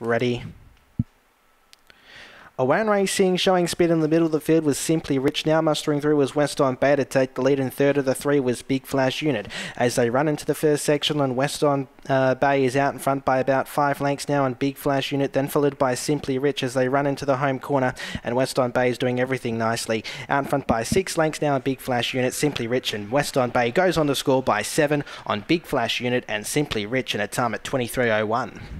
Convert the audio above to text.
ready. Awan Racing showing speed in the middle of the field was Simply Rich. Now mustering through was West on Bay to take the lead. In third of the three was Big Flash Unit. As they run into the first section, and West on uh, Bay is out in front by about five lengths now. And Big Flash Unit then followed by Simply Rich as they run into the home corner. And West on Bay is doing everything nicely. Out in front by six lengths now. And Big Flash Unit, Simply Rich, and West on Bay goes on to score by seven on Big Flash Unit and Simply Rich in a time at 23.01.